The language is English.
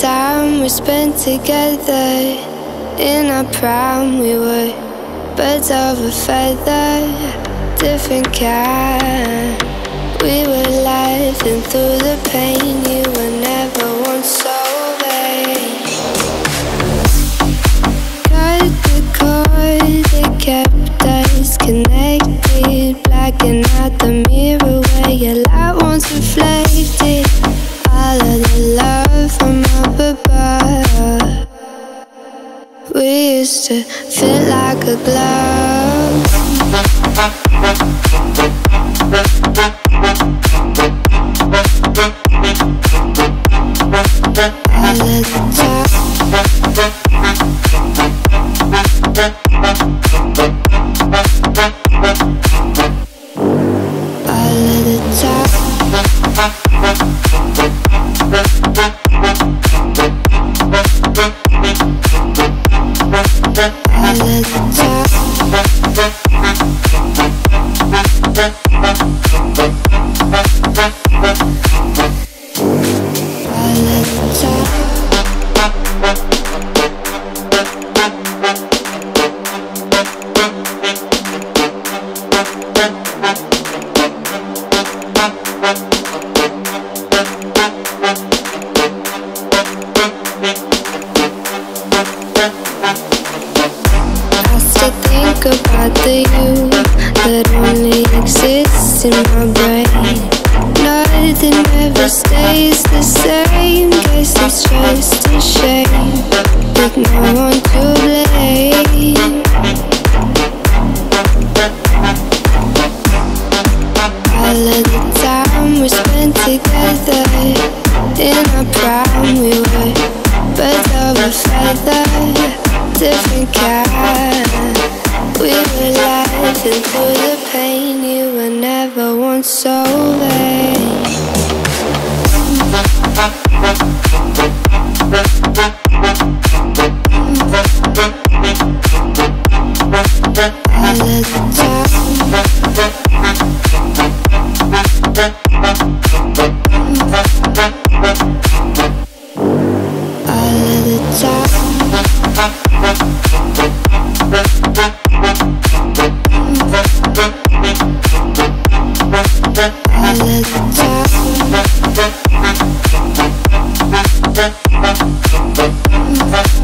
time we spent together in our prime, we were birds of a feather, different kind. We were laughing through the pain. You were never once so vain. Cut the cord that kept us connected, blacking out to fit like a glove. All of the time. All about the you that only exists in my brain. Nothing ever stays the same. Guess it's just a shame with no one to blame. All of the time we spent together in our prime, we were birds of a feather, different kind. We were laughing through the pain. You were never once so vain. All of the time. All of the time. Thank you.